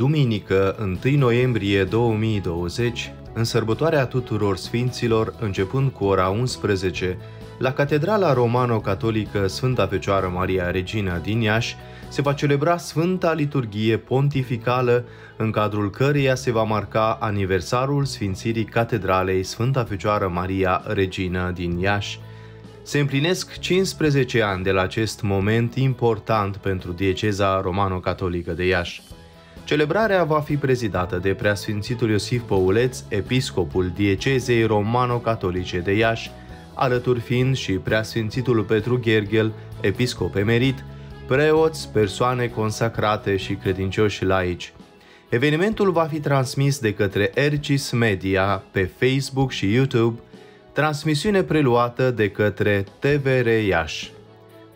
1 noiembrie 2020, în sărbătoarea tuturor sfinților, începând cu ora 11, la Catedrala Romano-Catolică Sfânta Fecioară Maria Regina din Iași, se va celebra Sfânta Liturghie Pontificală, în cadrul căreia se va marca aniversarul Sfințirii Catedralei Sfânta Fecioară Maria Regina din Iași. Se împlinesc 15 ani de la acest moment important pentru dieceza romano-catolică de Iași. Celebrarea va fi prezidată de preasfințitul Iosif Păuleț, episcopul diecezei romano-catolice de Iași, alături fiind și preasfințitul Petru Gherghel, episcop emerit, preoți, persoane consacrate și credincioși laici. Evenimentul va fi transmis de către Ercis Media pe Facebook și YouTube, transmisiune preluată de către TVR Iași.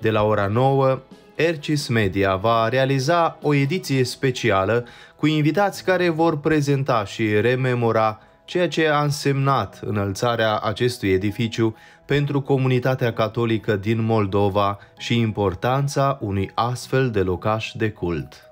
De la ora 9, Ercis Media va realiza o ediție specială cu invitați care vor prezenta și rememora ceea ce a însemnat înălțarea acestui edificiu pentru comunitatea catolică din Moldova și importanța unui astfel de locaș de cult.